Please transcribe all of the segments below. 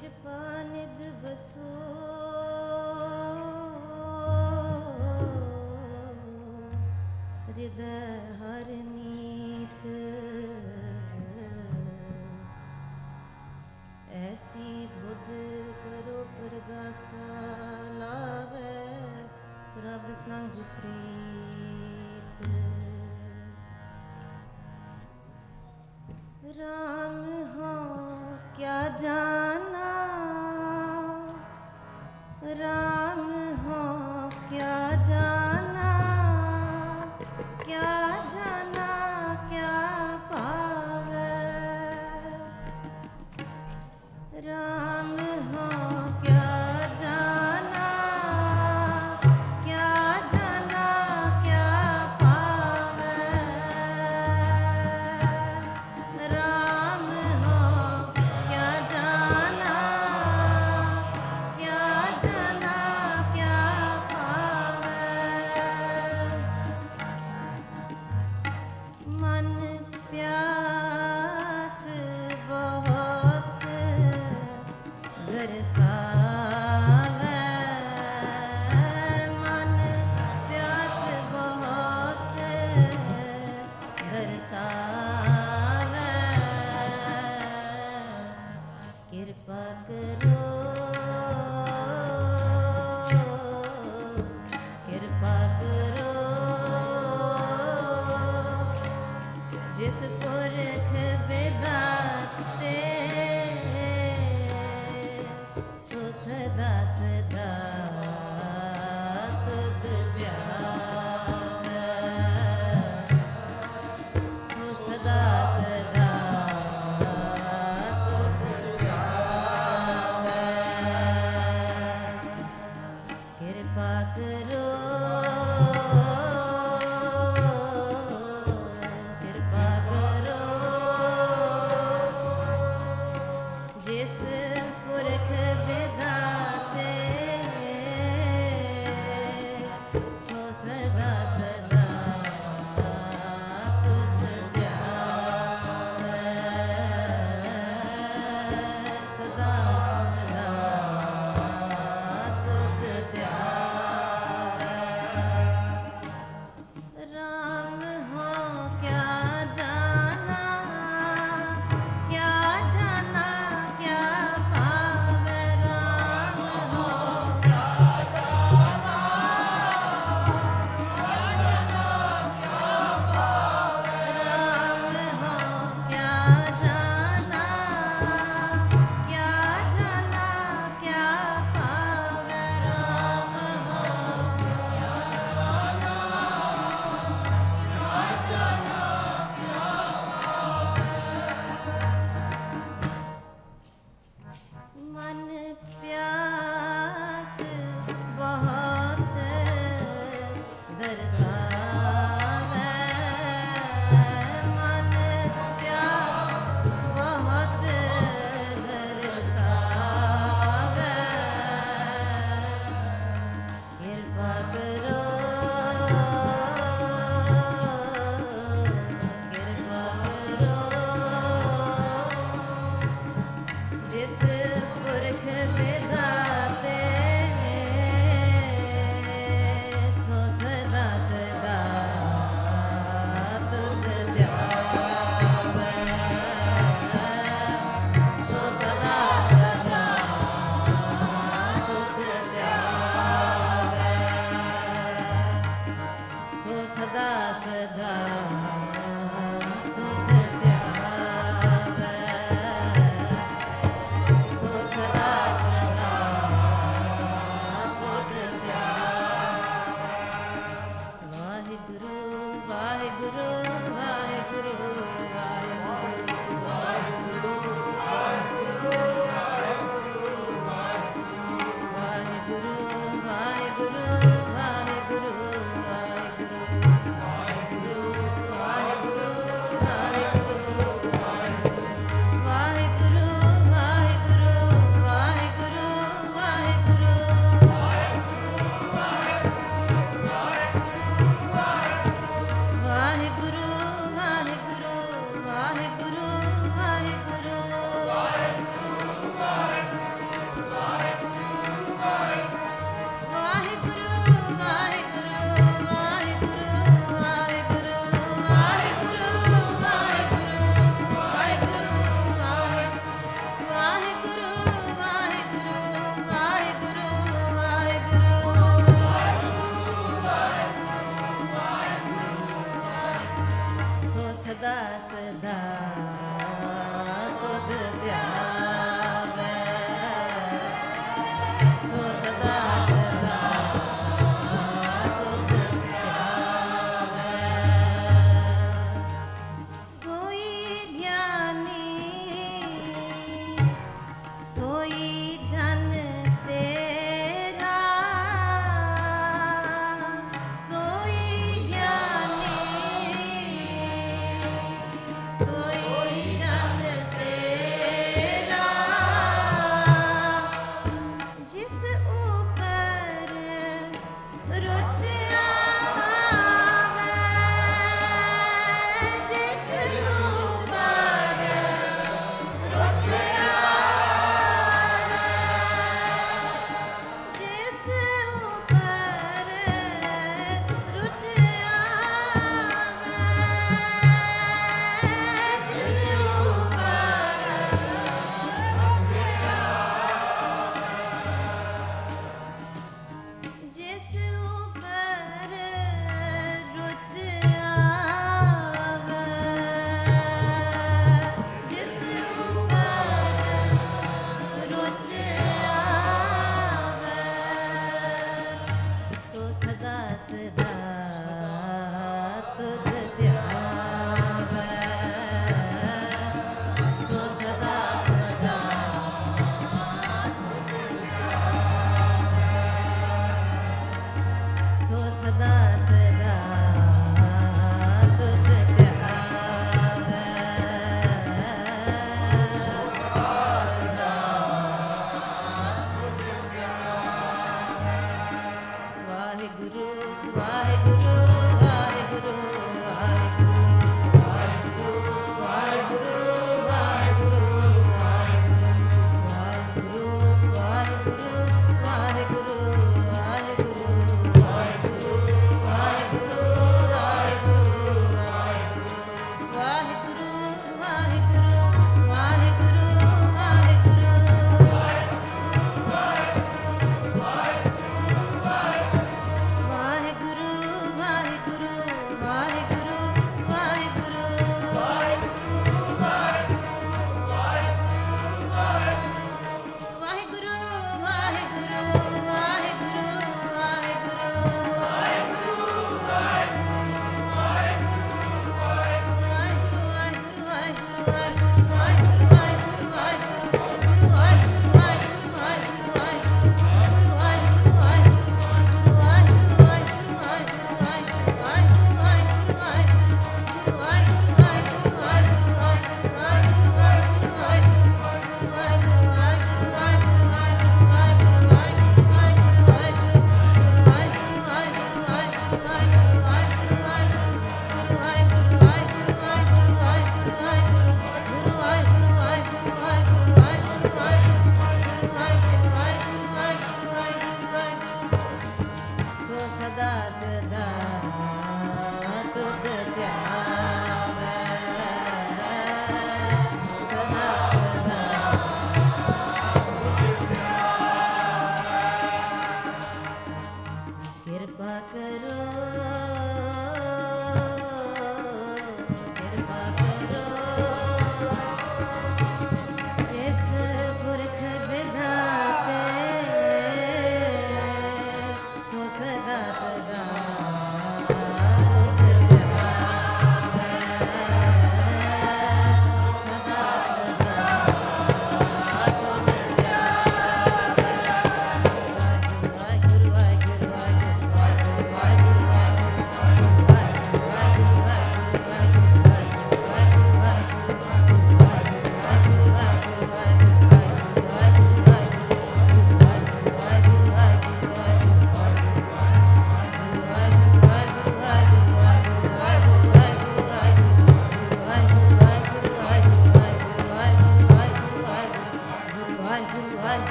ਕਿਰਪਾ ਨਿਧ ਬਸੋ ਹਿਰਦੈ ਹਰ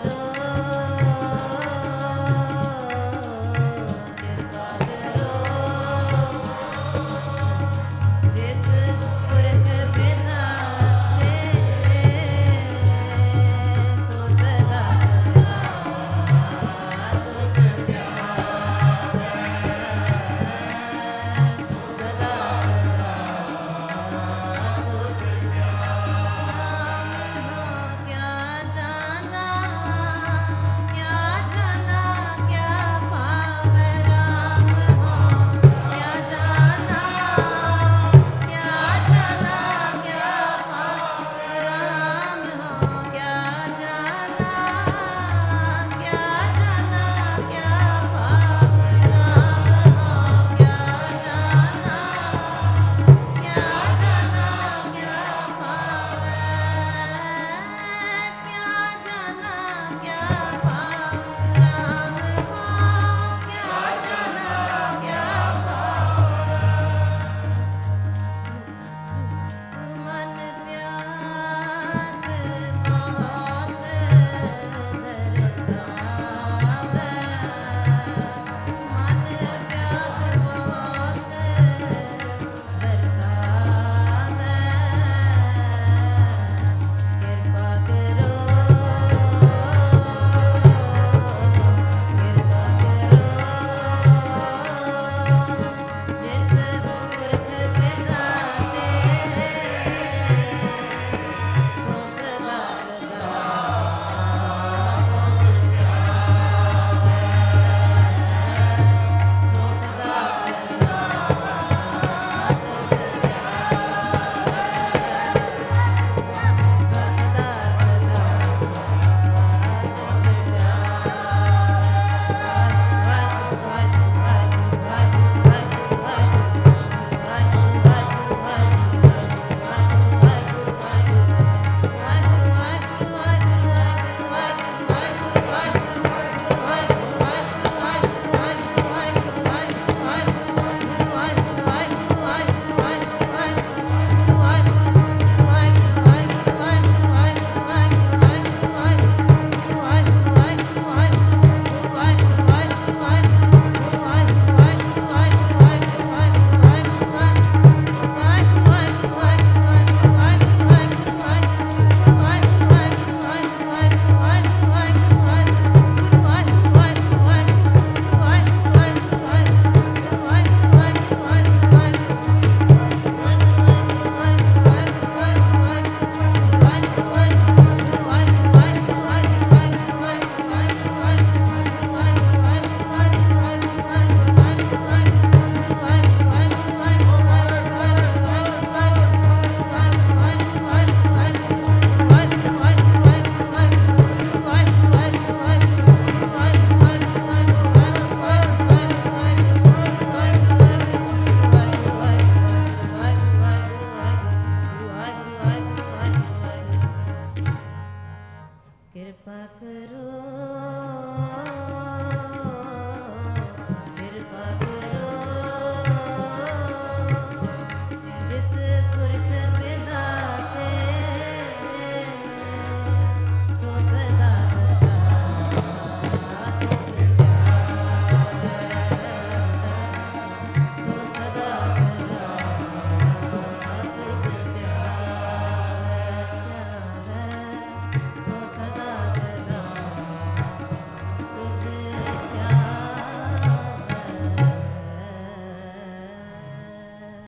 Thank you.